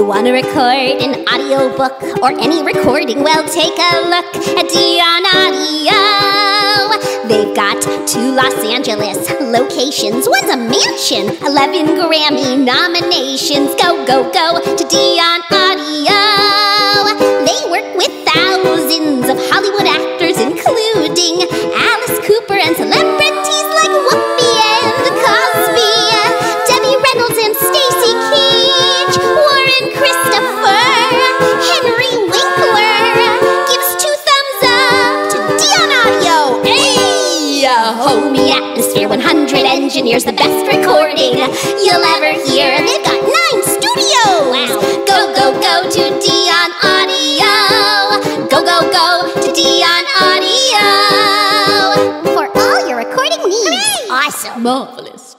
You want to record an audiobook or any recording? Well, take a look at Deyan Audio. They've got two Los Angeles locations. One's a mansion, 11 Grammy nominations. Go, go, go to Deyan Audio. They work with thousands of Hollywood actors, including Alice Cooper Hey, homie atmosphere 100 engineers, the best recording you'll ever hear. They've got nine studios. Wow. Go, go, go to Deyan Audio. Go, go, go to Deyan Audio for all your recording needs. Awesome. Marvelous.